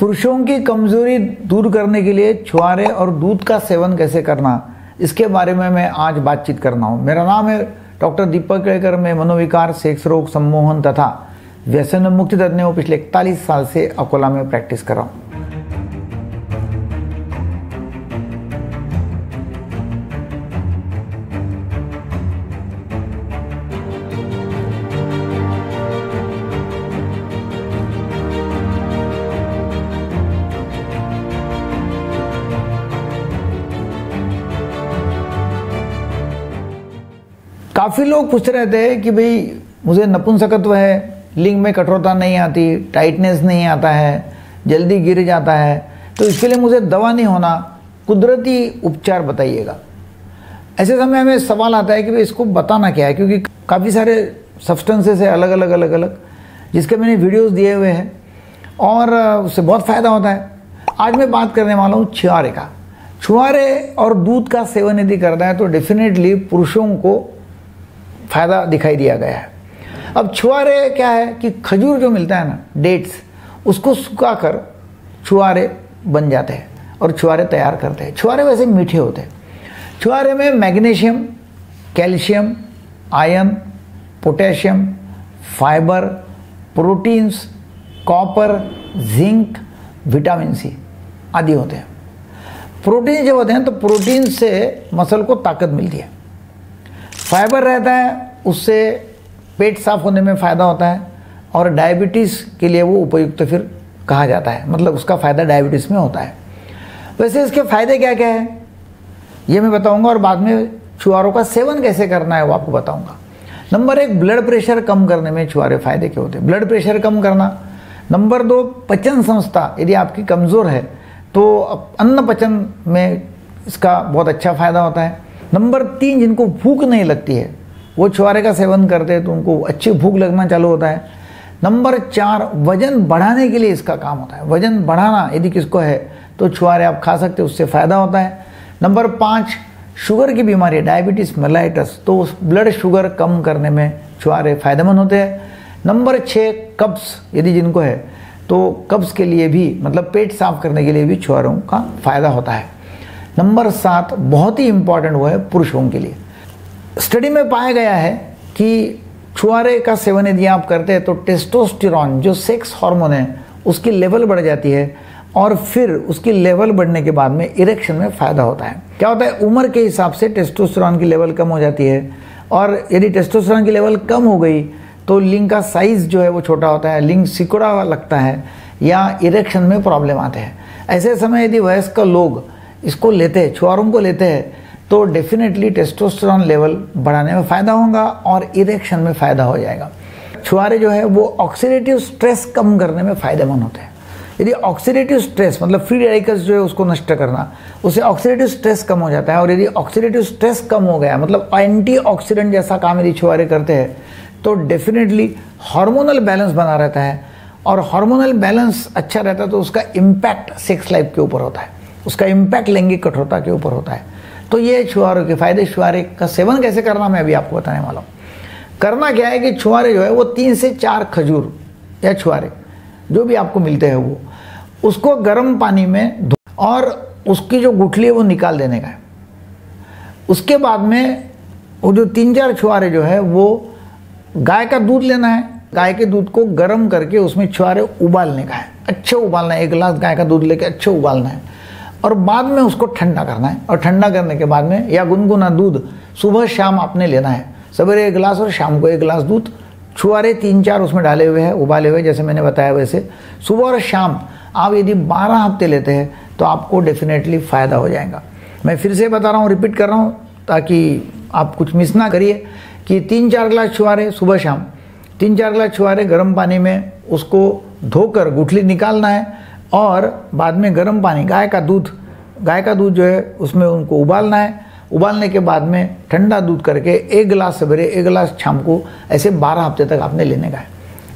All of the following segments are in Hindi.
पुरुषों की कमज़ोरी दूर करने के लिए छुआरे और दूध का सेवन कैसे करना? इसके बारे में मैं आज बातचीत करना हूँ। मेरा नाम है डॉक्टर दीपक केड़कर मैं मनोविकार, सेक्स रोग, सम्मोहन तथा व्यसन मुक्ति तज्ञ पिछले इकतालीस साल से अकोला में प्रैक्टिस कर रहा हूँ। काफ़ी लोग पूछते रहते हैं कि भाई, मुझे नपुंसकत्व है, लिंग में कठोरता नहीं आती टाइटनेस नहीं आता है, जल्दी गिर जाता है। तो इसके लिए मुझे दवा नहीं होना, कुदरती उपचार बताइएगा। ऐसे समय हमें सवाल आता है कि भाई, इसको बताना क्या है? क्योंकि काफ़ी सारे सब्सटेंसेस है, अलग अलग अलग अलग, जिसके मैंने वीडियोस दिए हुए हैं, और उससे बहुत फ़ायदा होता है। आज मैं बात करने वाला हूँ छुआरे का। छुआरे और दूध का सेवन यदि करना है तो डेफिनेटली पुरुषों को फ़ायदा दिखाई दिया गया है। अब छुआरे क्या है कि खजूर जो मिलता है ना डेट्स उसको सुखा कर छुआरे बन जाते हैं और छुआरे तैयार करते हैं। छुआरे वैसे मीठे होते हैं। छुआरे में magnesium, calcium, iron, potassium, fibre, proteins, copper, zinc, vitamin C आदि होते हैं। प्रोटीन जब होते हैं तो प्रोटीन से मसल को ताकत मिलती है। फाइबर रहता है, उससे पेट साफ़ होने में फ़ायदा होता है और डायबिटीज़ के लिए वो उपयुक्त फिर कहा जाता है। मतलब उसका फ़ायदा डायबिटीज़ में होता है। वैसे इसके फ़ायदे क्या क्या है? ये मैं बताऊँगा और बाद में छुआरों का सेवन कैसे करना है वो आपको बताऊँगा। नंबर एक, ब्लड प्रेशर कम करने में छुआरे फ़ायदे क्या होते हैं? ब्लड प्रेशर कम करना। नंबर दो, पचन संस्था, यदि आपकी कमज़ोर है तो अन्न पचन में इसका बहुत अच्छा फ़ायदा होता है। नंबर तीन जिनको भूख नहीं लगती है, वो छुआरे का सेवन करते हैं तो उनको अच्छी भूख लगना चालू होता है। नंबर चार, वज़न बढ़ाने के लिए इसका काम होता है। वज़न बढ़ाना यदि किसको है तो छुआरे आप खा सकते हैं, उससे फ़ायदा होता है। नंबर पाँच, शुगर की बीमारी डायबिटीज़, मेलाइटस तो उस ब्लड शुगर कम करने में छुआरे फ़ायदेमंद होते हैं। नंबर छः कब्स यदि जिनको है तो कब्स के लिए भी मतलब पेट साफ़ करने के लिए भी छुआरों का फ़ायदा होता है। नंबर सात बहुत ही इंपॉर्टेंट वो है पुरुषों के लिए। स्टडी में पाया गया है कि छुआरे का सेवन यदि आप करते हैं तो टेस्टोस्टेरॉन जो सेक्स हार्मोन है, उसकी लेवल बढ़ जाती है और फिर उसकी लेवल बढ़ने के बाद में इरेक्शन में फ़ायदा होता है। क्या होता है? उम्र के हिसाब से टेस्टोस्टेरॉन की लेवल कम हो जाती है और यदि टेस्टोस्टेरॉन की लेवल कम हो गई तो लिंग का साइज़ जो है वो छोटा होता है, लिंग सिकुड़ा लगता है या इरेक्शन में प्रॉब्लम आते हैं। ऐसे समय यदि वयस्क लोग इसको लेते हैं छुआरों को लेते हैं तो डेफिनेटली टेस्टोस्टेरॉन लेवल बढ़ाने में फ़ायदा होगा और इरेक्शन में फ़ायदा हो जाएगा। छुआरे जो है, वो ऑक्सीडेटिव स्ट्रेस कम करने में फ़ायदेमंद होते हैं। यदि ऑक्सीडेटिव स्ट्रेस मतलब फ्री रेडिकल्स जो है, उसको नष्ट करना, उससे ऑक्सीडेटिव स्ट्रेस कम हो जाता है और यदि ऑक्सीडेटिव स्ट्रेस कम हो गया मतलब एंटी जैसा काम यदि छुआरे करते हैं तो डेफिनेटली हार्मोनल बैलेंस बना रहता है और हार्मोनल बैलेंस अच्छा रहता है तो उसका इम्पैक्ट सेक्स लाइफ के ऊपर होता है। उसका इम्पैक्ट लैंगिक कठोरता के ऊपर होता है। तो ये छुआरे के फ़ायदे, छुआरे का सेवन कैसे करना मैं अभी आपको बताने वाला हूँ। करना क्या है कि छुआरे जो है, वो तीन से चार खजूर या छुआरे, जो भी आपको मिलते हैं वो, उसको गर्म पानी में और उसकी जो गुठली है वो निकाल देने का है। उसके बाद में वो जो तीन चार छुआरे जो है, वो गाय का दूध लेना है। गाय के दूध को गर्म करके उसमें छुआरे उबालने का है। अच्छे उबालना है, एक गिलास गाय का दूध लेके अच्छे उबालना है। और बाद में उसको ठंडा करना है। और ठंडा करने के बाद में या गुनगुना दूध, सुबह शाम आपने लेना है। सवेरे एक गिलास और शाम को एक गिलास दूध, छुआरे तीन चार उसमें डाले हुए हैं, उबाले हुए जैसे मैंने बताया वैसे। सुबह और शाम आप यदि बारह हफ़्ते लेते हैं तो आपको डेफिनेटली फ़ायदा हो जाएगा। मैं फिर से बता रहा हूँ रिपीट कर रहा हूँ, ताकि आप कुछ मिस ना करिए, कि तीन चार गिलास छुआरे सुबह शाम, तीन चार गिलास छुआरे गर्म पानी में उसको धोकर गुठली निकालना है और बाद में गर्म पानी, गाय का दूध। गाय का दूध जो है, उसमें उनको उबालना है। उबालने के बाद में ठंडा दूध करके एक गिलास सवेरे एक गिलास शाम को ऐसे बारह हफ़्ते तक आपने लेने का है।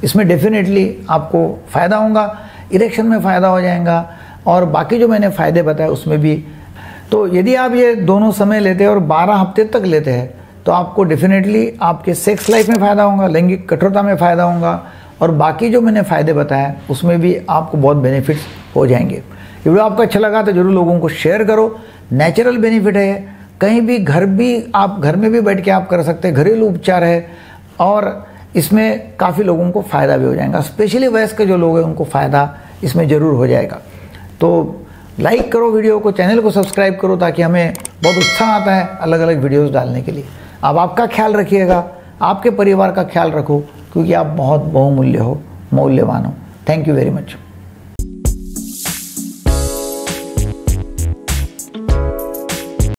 इसमें डेफिनेटली आपको फ़ायदा होगा इरेक्शन में फ़ायदा हो जाएगा और बाकी जो मैंने फ़ायदे बताए उसमें भी। तो यदि आप ये दोनों समय लेते हैं और 12 हफ़्ते तक लेते हैं तो आपको डेफिनेटली आपके सेक्स लाइफ में फ़ायदा होगा, लैंगिक कठोरता में फ़ायदा होगा। और बाकी जो मैंने फ़ायदे बताए, उसमें भी आपको बहुत बेनिफिट्स हो जाएँगे। ये वीडियो आपको अच्छा लगा तो ज़रूर लोगों को शेयर करो। नेचुरल बेनिफिट है, कहीं भी घर भी आप, घर में भी बैठ के आप कर सकते हैं, घरेलू उपचार है, और इसमें काफ़ी लोगों को फ़ायदा भी हो जाएगा। स्पेशली वयस्क जो लोग हैं, उनको फ़ायदा इसमें ज़रूर हो जाएगा। तो लाइक करो वीडियो को चैनल को सब्सक्राइब करो ताकि हमें बहुत उत्साह आता है अलग अलग वीडियोस डालने के लिए। अब आपका ख्याल रखिएगा, आपके परिवार का ख्याल रखो क्योंकि आप बहुत बहुमूल्य हो मौल्यवान हो। Thank you very much